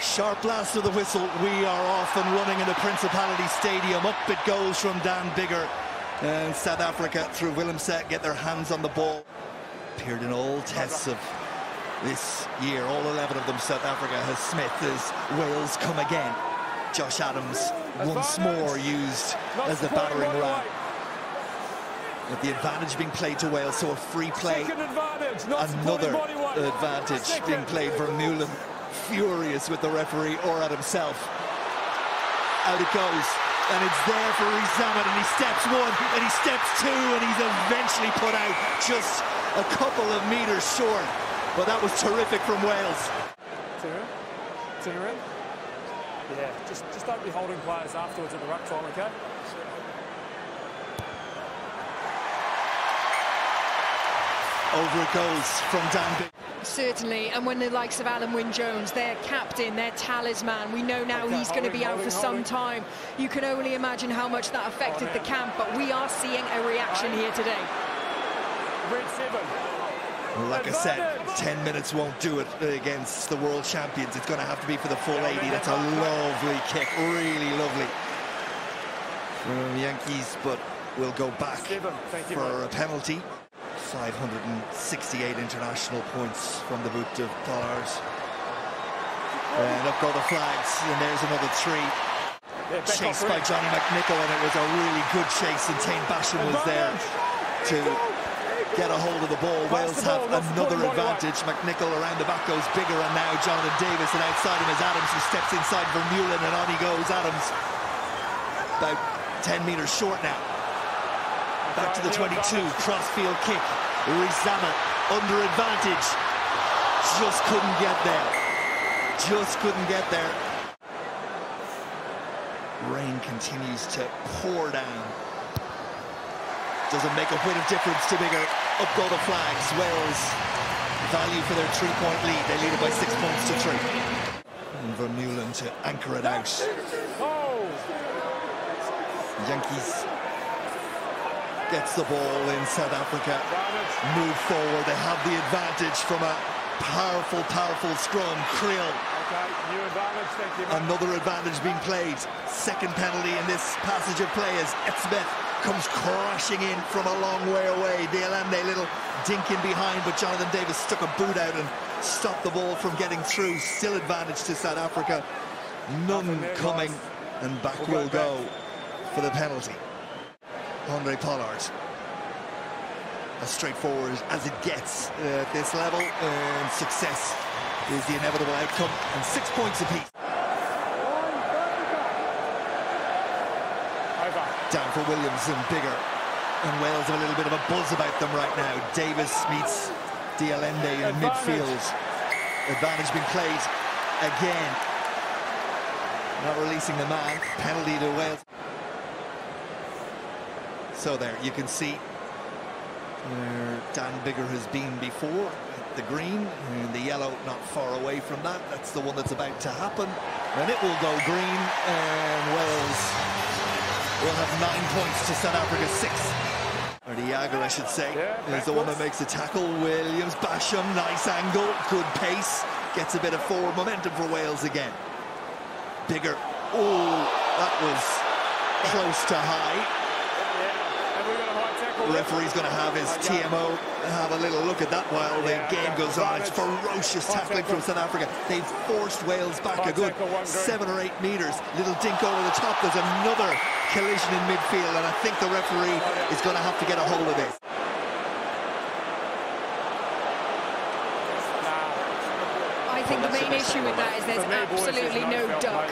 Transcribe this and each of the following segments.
Sharp blast of the whistle. We are off and running in the Principality Stadium. Up it goes from Dan Biggar. And South Africa, through Willemse, get their hands on the ball. Appeared in all tests of this year, all 11 of them South Africa has Smith as Wales come again. Josh Adams once more used as the battering ram. With the advantage being played to Wales, so a free play. Another advantage being played for Vermeulen. Furious with the referee or at himself. Out it goes. And it's there for Zammit, and he steps one, and he steps two, and he's eventually put out just a couple of meters short. But that was terrific from Wales. Turn, turn. Yeah, just just don't be holding players afterwards at the ruck time, okay? Over it goes from Dan Big. Certainly, and when the likes of Alun Wyn Jones, their captain, their talisman, we know now he's going to be out for some time. You can only imagine how much that affected the camp, but we are seeing a reaction here today. Well, like I said, 10 minutes won't do it against the world champions. It's going to have to be for the full 80. That's a lovely kick, really lovely from Jantjies, but we'll go back for a penalty. 568 international points from the boot of Pollard. And up go the flags, and there's another three. Yeah, Chased by Johnny McNicholl, and it was a really good chase, and Taine Basham was there to get a hold of the ball. Wales have another advantage. McNicholl around the back goes Biggar, and now Jonathan Davies, and outside him is Adams, who steps inside Vermeulen, and on he goes. Adams, about 10 metres short now. Back to the 22, crossfield kick. Zammit under advantage. Just couldn't get there. Just couldn't get there. Rain continues to pour down. Doesn't make a whit of difference to Biggar. Up go the flags. Wales value for their three-point lead. They lead it by six points to three. And Vermeulen to anchor it out. Jantjies gets the ball in South Africa. Move forward. They have the advantage from a powerful, powerful scrum. You. Another advantage being played. Second penalty in this passage of play as Etzebeth comes crashing in from a long way away. de Allende little dink in behind, but Jonathan Davies stuck a boot out and stopped the ball from getting through. Still advantage to South Africa. None coming, and back will go for the penalty. Handré Pollard. As straightforward as it gets at this level, and success is the inevitable outcome, and six points apiece. Over. Down for Williams and Biggar. And Wales have a little bit of a buzz about them right now. Davies meets de Allende in midfield. Advantage being played again. Not releasing the man. Penalty to Wales. So there, you can see where Dan Biggar has been before. The green and the yellow not far away from that. That's the one that's about to happen. And it will go green and Wales will have nine points to South Africa six. Or the I should say, Yeah, is the one that makes the tackle. Williams, Basham, nice angle, good pace, gets a bit of forward momentum for Wales again. Biggar. Oh, that was close to high. Yeah, have we got a high tackle? The referee's going to have his TMO have a little look at that while the game goes on. It's ferocious tackling from. South Africa. They've forced Wales back a good tackle, one good. seven or eight metres. Little dink over the top. There's another collision in midfield, and I think the referee is going to have to get a hold of this. I think the main issue with that is there's For me, boys, there's absolutely no duck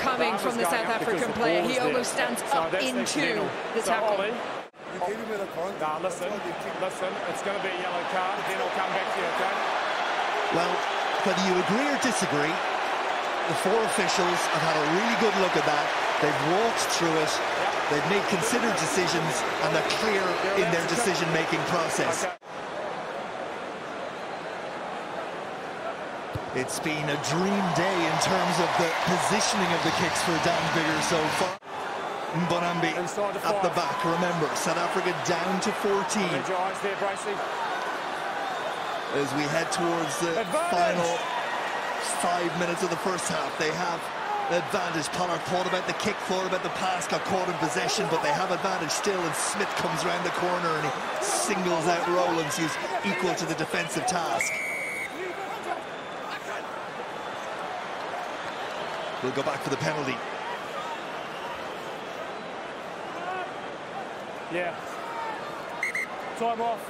coming from the South African player. He almost stands up into the tackle. Ollie, You gave him a contact. Nah, listen, listen, it's going to be a yellow card, then I'll come back to you, okay? Well, whether you agree or disagree, the four officials have had a really good look at that. They've walked through it. They've made considered decisions, and they're clear in their decision-making process. Okay. It's been a dream day in terms of the positioning of the kicks for Dan Biggar so far. The at the back. Remember, South Africa down to 14 eyes there, Bracey. as we head towards the Advantage. final five minutes of the first half. They have advantage. Pollard thought about the kick, thought about the pass, got caught in possession, but they have advantage still, and Smith comes around the corner and he singles out Rowlands, who's equal to the defensive task. We'll go back for the penalty. Yeah. Time off.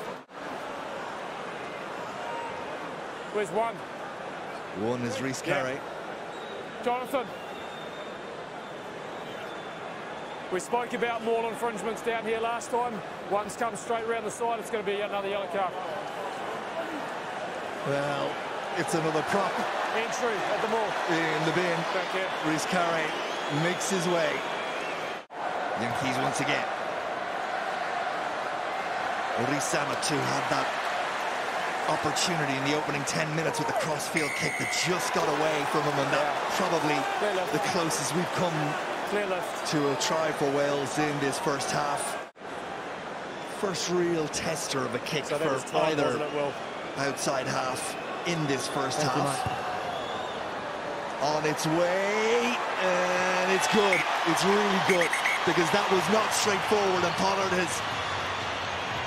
Where's one? One is Carré. Yeah. Jonathan. We spoke about maul infringements down here last time. One's come straight around the side. It's going to be another yellow card. Well, it's another prop. Entry at the maul. In the bin. Back here. Rhys Carré makes his way. Jantjies once again. Rees Zammit too had that opportunity in the opening 10 minutes with a cross-field kick that just got away from him and that yeah. probably the closest we've come to a try for Wales in this first half. First real tester of a kick so for time, either it, outside half in this first Thank half. On its way, and it's good. It's really good because that was not straightforward and Pollard has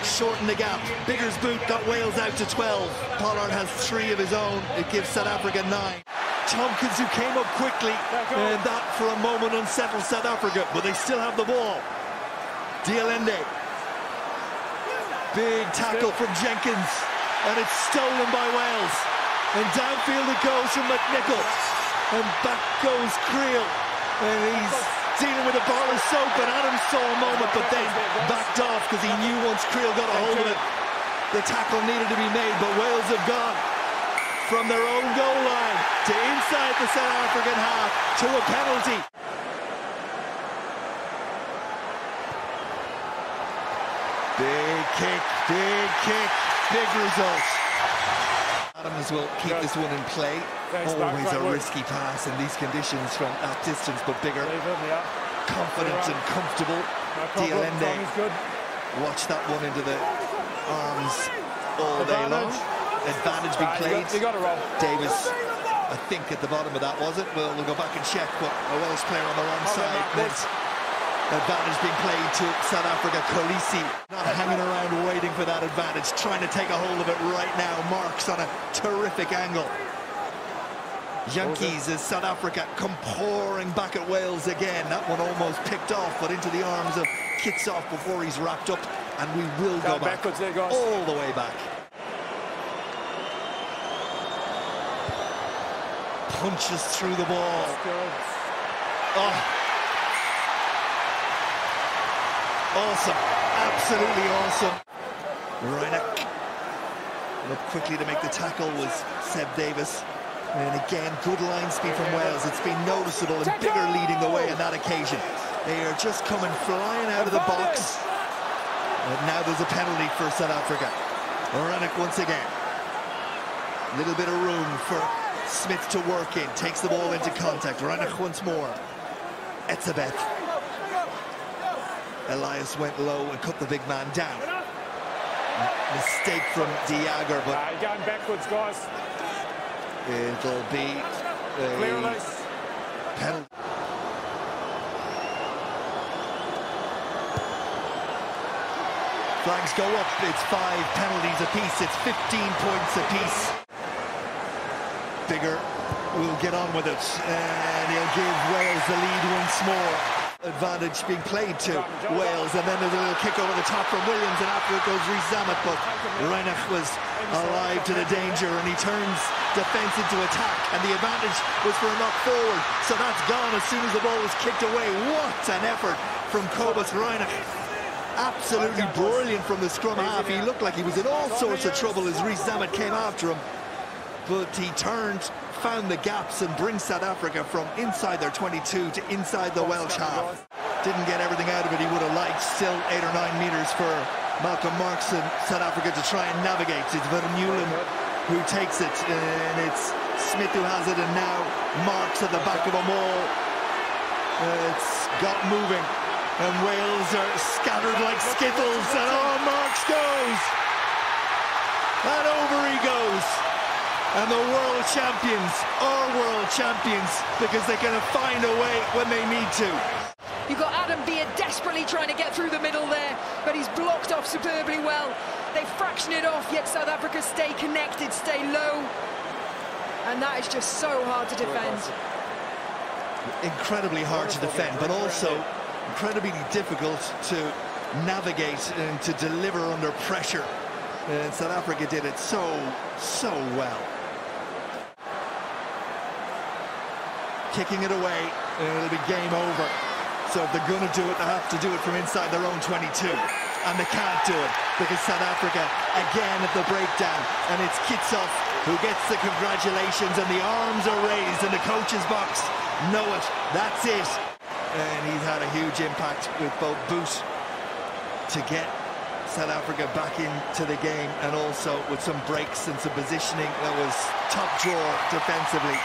shortened the gap. Biggar's boot got Wales out to 12. Pollard has three of his own. It gives South Africa nine. Tompkins who came up quickly and uh, that for a moment unsettled South Africa, but they still have the ball. de Allende. Big tackle from Jenkins and it's stolen by Wales. And downfield it goes from McNicholl, And back goes Kriel. And he's dealing with a bar of soap, and Adams saw a moment, but then backed off because he knew once Kriel got a hold of it, the tackle needed to be made, but Wales have gone from their own goal line to inside the South African half to a penalty. Big kick, big kick, big result. Adams will keep this one in play. Always a risky pass in these conditions from that distance, but Biggar. Confident and comfortable. de Allende. Watch that one into the arms all day long. Advantage being played. You got, you got Davies, I think at the bottom of that, was it? Well, we'll go back and check, but a Welsh player on the wrong side meant advantage being played to South Africa. Kolisi not hanging around waiting for that advantage, trying to take a hold of it right now. Marx on a terrific angle. Jantjies as South Africa come pouring back at Wales again. That one almost picked off, but into the arms of Kitshoff before he's wrapped up. And we will go back there, guys. all the way back. Punches through the ball. Oh, Awesome. Absolutely awesome. Reinach. Up quickly to make the tackle was Seb Davies. And again, good line speed from Wales. It's been noticeable and Biggar leading the way on that occasion. They are just coming flying out of the box. And now there's a penalty for South Africa. Reinach once again. A little bit of room for Smith to work in. Takes the ball into contact. Reinach once more. Etzebeth Elias went low and cut the big man down. Mistake from de Jager, but... Uh, going backwards, guys. It'll be a penalty. Flags go up, it's five penalties apiece, it's 15 points apiece. Biggar will get on with it, and he'll give Wales the lead once more advantage being played to Wales. And then there's a little kick over the top from Williams and after it goes Zammit but Reinach was alive to the danger and he turns defence into attack. And the advantage was for a knock forward. So that's gone as soon as the ball was kicked away. What an effort from Cobus Reinach absolutely brilliant from the scrum half. He looked like he was in all sorts of trouble as Zammit came after him. But he turned found the gaps and brings South Africa from inside their 22 to inside the Welsh half. Didn't get everything out of it he would have liked. Still eight or nine metres for Malcolm Marx and South Africa to try and navigate. It's Vermeulen who takes it and it's Smith who has it and now Marx at the back of them all. It's got moving and Wales are scattered like skittles and oh Marx goes and over he goes And the world champions are world champions because they're going to find a way when they need to. You've got Adam Beard desperately trying to get through the middle there, but he's blocked off superbly well. They fraction it off, yet South Africa stay connected, stay low. And that is just so hard to defend. Incredibly hard to defend, but also incredibly difficult to navigate and to deliver under pressure. And South Africa did it so, so well. Kicking it away, it'll be game over. So if they're going to do it, they have to do it from inside their own 22. And they can't do it because South Africa again at the breakdown. And it's Kitshoff who gets the congratulations and the arms are raised in the coach's box. Know it, that's it. And he's had a huge impact with both boot to get South Africa back into the game and also with some breaks and some positioning that was top drawer defensively.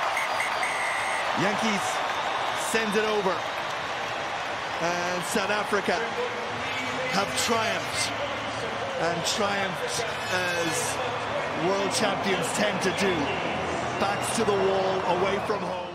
Jantjies send it over and South Africa have triumphed and triumphed as world champions tend to do. Backs to the wall, away from home.